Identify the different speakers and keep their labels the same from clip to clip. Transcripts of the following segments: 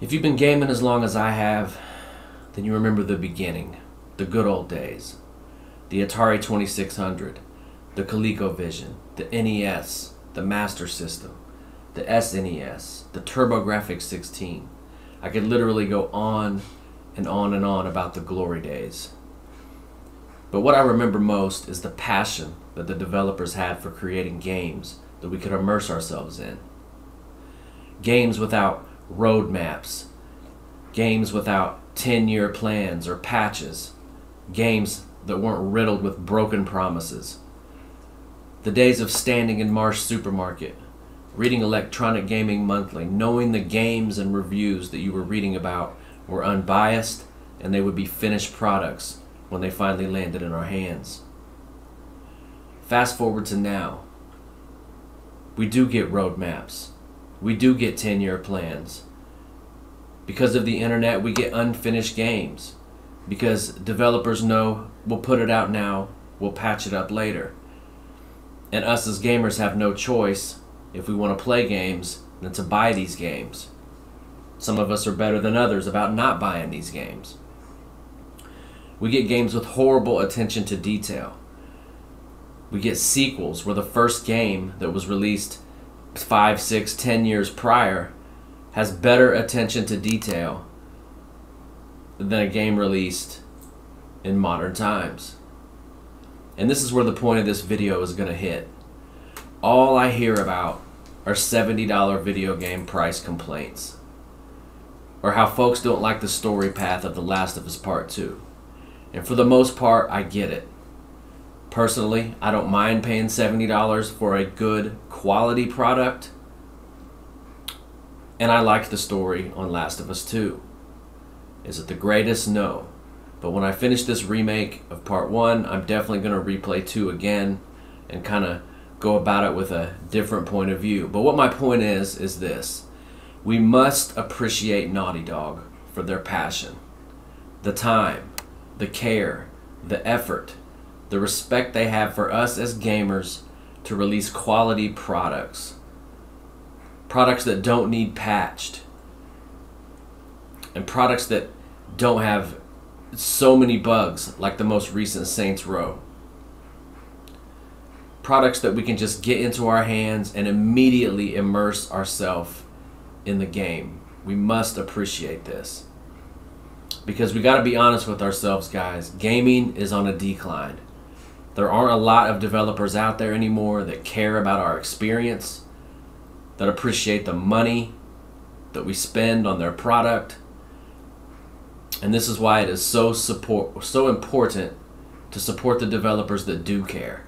Speaker 1: If you've been gaming as long as I have, then you remember the beginning, the good old days. The Atari 2600, the ColecoVision, the NES, the Master System, the SNES, the TurboGrafx 16. I could literally go on and on and on about the glory days. But what I remember most is the passion that the developers had for creating games that we could immerse ourselves in. Games without roadmaps, games without 10 year plans or patches, games that weren't riddled with broken promises. The days of standing in Marsh Supermarket, reading Electronic Gaming Monthly, knowing the games and reviews that you were reading about were unbiased and they would be finished products when they finally landed in our hands. Fast forward to now. We do get roadmaps. We do get 10 year plans. Because of the internet, we get unfinished games. Because developers know we'll put it out now, we'll patch it up later. And us as gamers have no choice, if we want to play games, than to buy these games. Some of us are better than others about not buying these games. We get games with horrible attention to detail. We get sequels where the first game that was released five, six, ten years prior has better attention to detail than a game released in modern times. And this is where the point of this video is going to hit. All I hear about are $70 video game price complaints. Or how folks don't like the story path of The Last of Us Part 2. And for the most part, I get it. Personally, I don't mind paying $70 for a good quality product. And I like the story on Last of Us 2. Is it the greatest? No. But when I finish this remake of Part 1, I'm definitely going to replay 2 again and kind of go about it with a different point of view. But what my point is, is this. We must appreciate Naughty Dog for their passion, the time, the care, the effort, the respect they have for us as gamers to release quality products. Products that don't need patched. And products that don't have so many bugs like the most recent Saints Row. Products that we can just get into our hands and immediately immerse ourselves in the game. We must appreciate this. Because we got to be honest with ourselves, guys. Gaming is on a decline. There aren't a lot of developers out there anymore that care about our experience, that appreciate the money that we spend on their product. And this is why it is so support so important to support the developers that do care.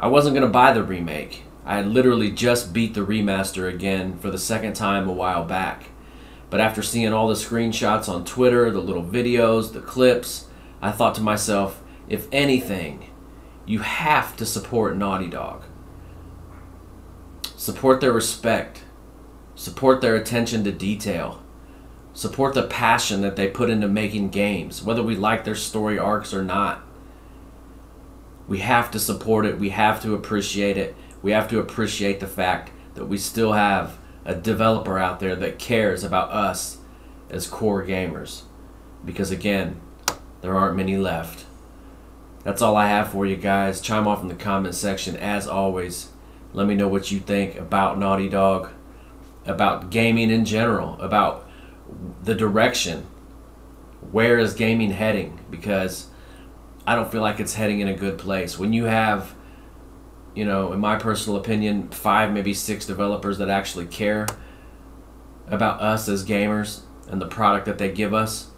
Speaker 1: I wasn't going to buy the remake. I had literally just beat the remaster again for the second time a while back. But after seeing all the screenshots on Twitter, the little videos, the clips, I thought to myself, if anything, you have to support Naughty Dog. Support their respect. Support their attention to detail. Support the passion that they put into making games, whether we like their story arcs or not. We have to support it. We have to appreciate it. We have to appreciate the fact that we still have a developer out there that cares about us as core gamers. Because again, there aren't many left. That's all I have for you guys. Chime off in the comment section as always. Let me know what you think about Naughty Dog, about gaming in general, about the direction. Where is gaming heading? Because I don't feel like it's heading in a good place. When you have, you know, in my personal opinion, five, maybe six developers that actually care about us as gamers and the product that they give us,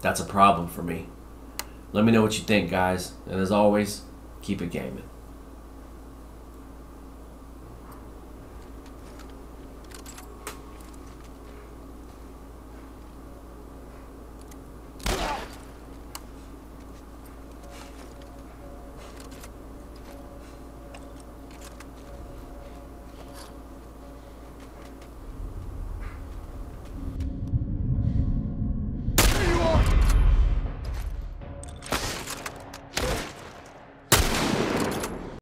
Speaker 1: that's a problem for me. Let me know what you think, guys. And as always, keep it gaming.